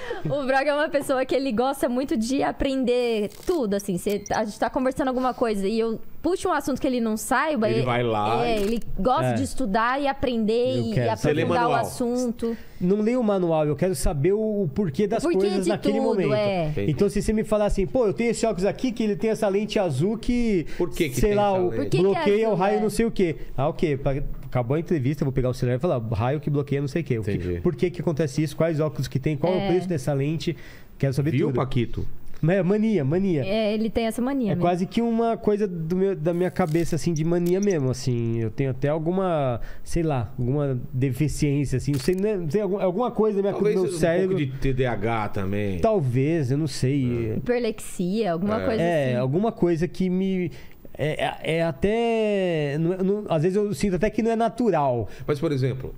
O Braga é uma pessoa que ele gosta muito de aprender tudo, assim. Se a gente tá conversando alguma coisa e eu puxo um assunto que ele não saiba... Ele vai lá É, e- ele gosta É. de estudar e aprender Eu e, e lê aprofundar o assunto. Não leio o manual, eu quero saber o, porquê das O porquê coisas de naquele tudo, momento. é. Então, se você me falar assim, pô, eu tenho esse óculos aqui que ele tem essa lente azul que. Por que que sei tem lá, o é bloqueia o raio é? não sei o quê. Ah, ok. pra- Acabou a entrevista, eu vou pegar o celular e falar, raio que bloqueia não sei o quê. Entendi. por que que acontece isso? Quais óculos que tem? Qual é o É. preço dessa lente? Quero saber Viu, tudo. Paquito? É, mania, mania. É, ele tem essa mania É mesmo. quase que uma coisa do meu- da minha cabeça, assim, de mania mesmo, assim. Eu tenho até alguma, sei lá, alguma deficiência, assim. Não sei, né, não sei alguma, coisa da minha, Talvez do meu um cérebro. pouco de TDAH também. Talvez, eu não sei. Hiperlexia, alguma É. coisa É, assim. alguma coisa que me. É, é- é até. não é- não- às vezes eu sinto até que não é natural. Mas, por exemplo,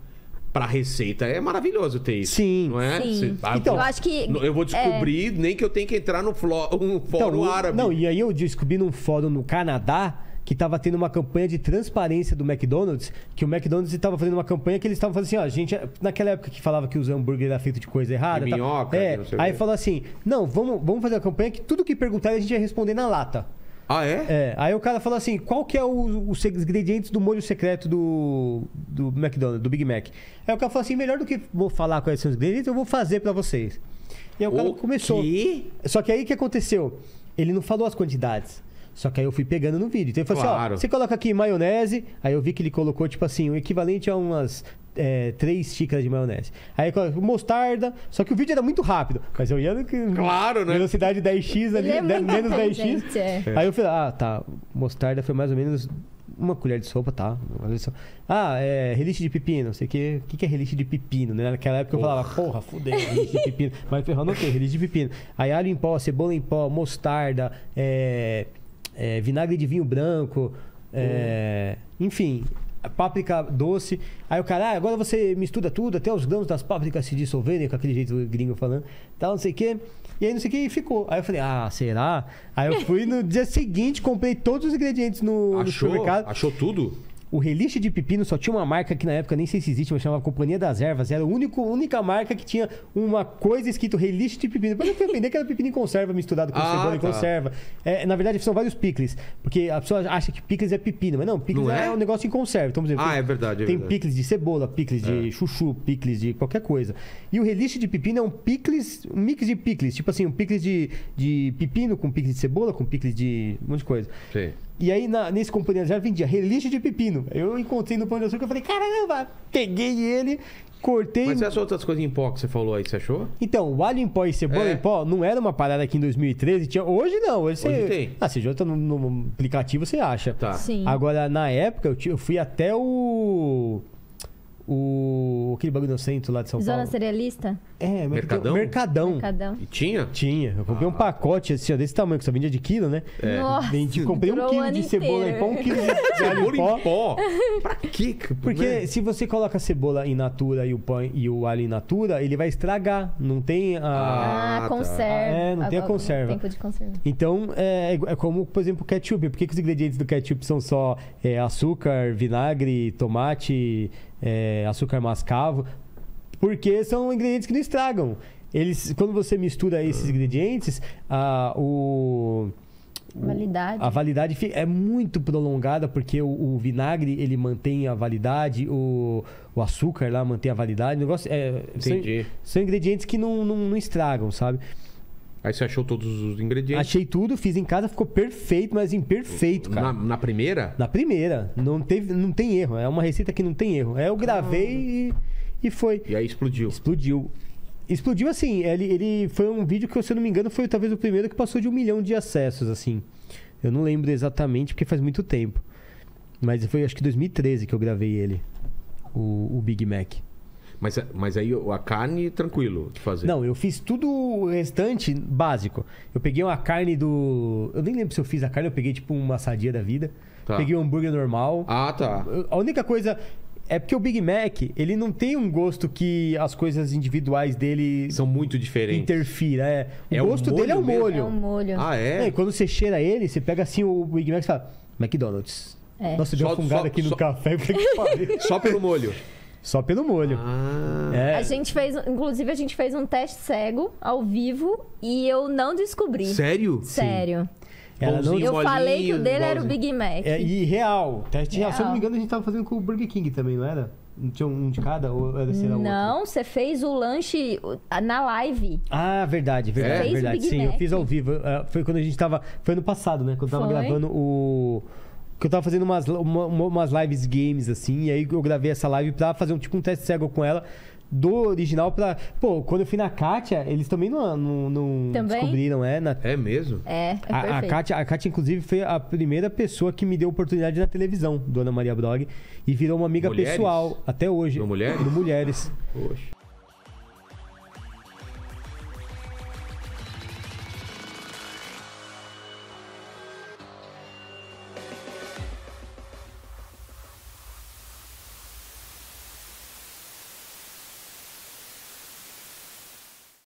pra receita é maravilhoso ter isso. Sim. Não é? Sim. Você- Então, eu acho que. Eu vou descobrir, nem que eu tenha que entrar no flo- um fórum Então, árabe. Não, e aí eu descobri num fórum no Canadá que tava tendo uma campanha de transparência do McDonald's, que o McDonald's estava fazendo uma campanha que eles estavam falando assim, ó, gente, naquela época que falava que os hambúrguer era feito de coisa errada, De tá- minhoca, é, de não sei o aí falou assim, não, vamos, vamos fazer a campanha que tudo que perguntarem a gente vai responder na lata. Ah, é? É, aí o cara falou assim: qual que é o- os ingredientes do molho secreto do, do McDonald's, do Big Mac? Aí o cara falou assim: melhor do que vou falar quais são os ingredientes, eu vou fazer pra vocês. E aí o cara O começou. quê? Só que aí o que aconteceu? Ele não falou as quantidades. Só que aí eu fui pegando no vídeo. Então ele falou Claro. assim: ó, você coloca aqui maionese. Aí eu vi que ele colocou, tipo assim, o equivalente a umas. É, três xícaras de maionese. Aí coloca mostarda, só que o vídeo era muito rápido. Mas eu ia no que. Claro, né? Velocidade 10x ali, é menos 10x. inteligente, é. Aí eu falei, ah, tá. Mostarda foi mais ou menos uma colher de sopa, tá. Ah, é reliche de pepino, não sei o quê. O que que é reliche de pepino, né? Naquela época eu falava, porra, fudeu, reliche de pepino. Mas eu não tem, reliche de pepino. Aí alho em pó, cebola em pó, mostarda, é, é, vinagre de vinho branco, é, enfim, páprica doce. Aí o cara, ah, agora você mistura tudo, até os grãos das pápricas se dissolverem, com aquele jeito gringo falando, tal, não sei o quê. E aí não sei o que, e ficou. Aí eu falei, ah, será? Aí eu fui no dia seguinte, comprei todos os ingredientes no, no Achou? supermercado. Achou tudo? O reliche de pepino só tinha uma marca que na época nem sei se existe, mas chamava Companhia das Ervas. Era a única, única marca que tinha uma coisa escrito reliche de pepino. Depois eu fui aprender que era pepino em conserva misturado com Ah, cebola em tá. conserva. É, na verdade, são vários picles. Porque a pessoa acha que picles é pepino, mas não, picles Não é? é? um negócio em conserva. Então, por exemplo, Ah, é verdade, é tem verdade. picles de cebola, picles de chuchu, picles de qualquer coisa. E o reliche de pepino é um picles, um mix de picles. Tipo assim, um picles de, de pepino com picles de cebola, com picles de um monte de coisa. Sim. E aí, na- nesse companhia já vendia reliche de pepino. Eu encontrei no Pão de Açúcar e falei, caramba, peguei ele, cortei. Mas essas outras coisas em pó que você falou aí, você achou? Então, o alho em pó e cebola É. em pó não era uma parada aqui em 2013. Tinha... Hoje não. Hoje, Hoje você... tem. Ah, você joga no, no aplicativo, você acha. Tá. Sim. Agora, na época, eu, eu fui até o. Aquele bagulho no centro lá de São Zona Paulo. cerealista? É, Mercadão? Mercadão. Mercadão. E tinha? Tinha. Eu comprei Ah. um pacote assim, ó, desse tamanho, que só vendia de quilo, né? Nossa, Vendi, comprei um quilo de cebola em pó, um quilo de alho Cebola em pó. em pó. pra quê? Porque né? se você coloca a cebola in natura e o, pó, e o alho in natura, ele vai estragar. Não tem a. Ah, Ah, tá. conserva. É, não tem a conserva. Tempo de conserva. Então, é, é como, por exemplo, o ketchup. Por que, que os ingredientes do ketchup são só é, açúcar, vinagre, tomate, é, açúcar mascavo? Porque são ingredientes que não estragam. Eles, quando você mistura esses ingredientes, a, o, o- Validade. a validade é muito prolongada porque o, o vinagre ele mantém a validade, o, o açúcar lá mantém a validade. O negócio é, são, Entendi. são ingredientes que não, não, não estragam, sabe? Aí você achou todos os ingredientes. Achei tudo, fiz em casa, ficou perfeito, mas imperfeito, cara. Na, na primeira? Na primeira, não, teve, não tem erro. É uma receita que não tem erro. Aí eu gravei e, e foi. E aí explodiu. Explodiu. Explodiu assim, ele, ele foi um vídeo que, se eu não me engano, foi talvez o primeiro que passou de um milhão de acessos, assim. Eu não lembro exatamente, porque faz muito tempo. Mas foi acho que 2013 que eu gravei ele. O, o Big Mac. Mas, mas aí a carne, tranquilo de fazer. Não, eu fiz tudo o restante básico. Eu peguei uma carne do. Eu nem lembro se eu fiz a carne, eu peguei tipo uma sadia da vida. Tá. Peguei um hambúrguer normal. Ah, tá. A única coisa. É porque o Big Mac, ele não tem um gosto que as coisas individuais dele São muito diferentes. interfira. É. O É o gosto dele é o molho mesmo? É um molho. Ah, É, é? e quando você cheira ele, você pega assim o Big Mac e fala, McDonald's. É. Nossa, deu Só- uma fungada só- aqui no só- café. Só pelo molho. Só pelo molho. Ah. É. A gente fez, inclusive, a gente fez um teste cego ao vivo e eu não descobri. Sério? Sério. Ela não- Eu falei que o dele era o. Big Mac. É, e real. Teste real. Se eu não me Real. engano, a gente tava fazendo com o Burger King também, não era? Não tinha um de cada? Ou era outro? Não, você fez o lanche na live. Ah, verdade, verdade, o verdade. Sim, eu Mac. fiz ao vivo. Ah, Foi quando a gente tava. Foi ano passado, né? Quando eu tava Foi. gravando o. Que eu tava fazendo umas, uma- uma- umas lives games, assim, e aí eu gravei essa live pra fazer um tipo um teste cego com ela. Do original pra. Pô, quando eu fui na Kátia, eles também não, não, não Também? descobriram, é? Na, É mesmo? É, é a, a, perfeito. Kátia, a Kátia, inclusive, foi a primeira pessoa que me deu oportunidade na televisão, Dona Maria Brog, e virou uma amiga Mulheres? pessoal até hoje. No Mulheres? No Mulheres. Poxa.